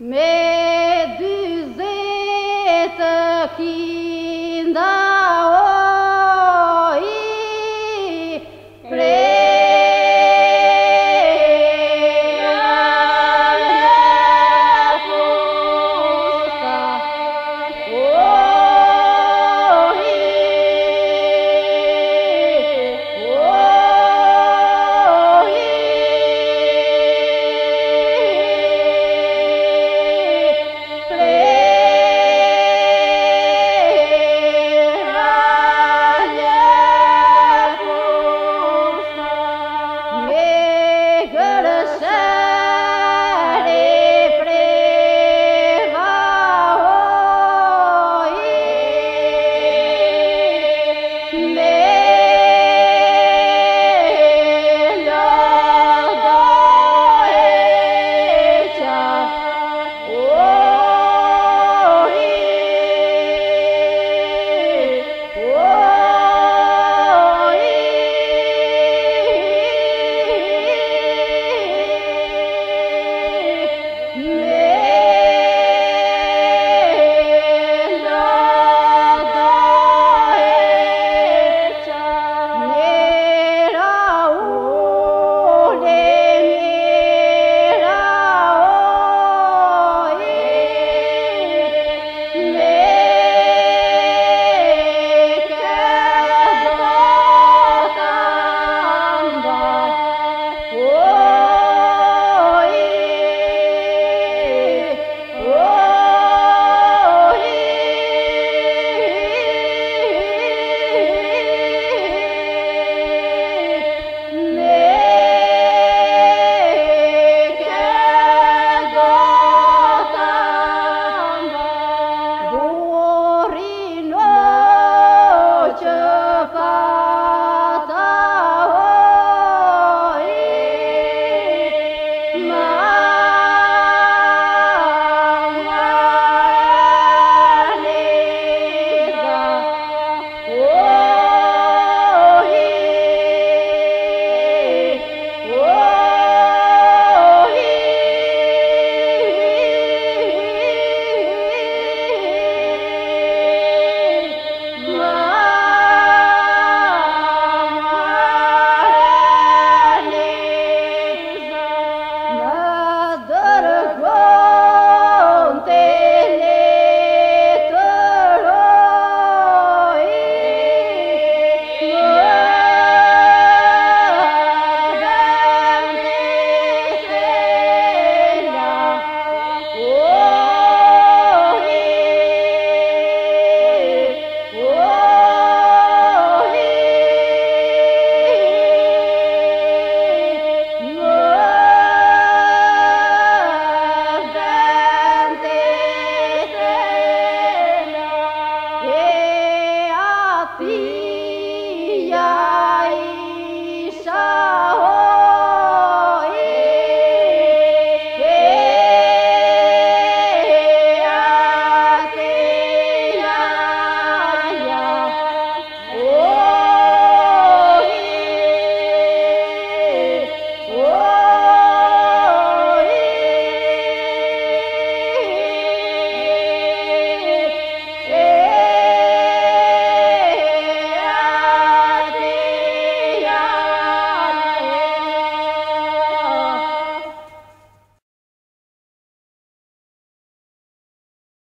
Meu